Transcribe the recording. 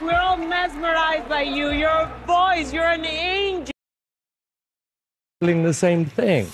We're all mesmerized by you. Your voice, you're an angel. Feeling the same thing.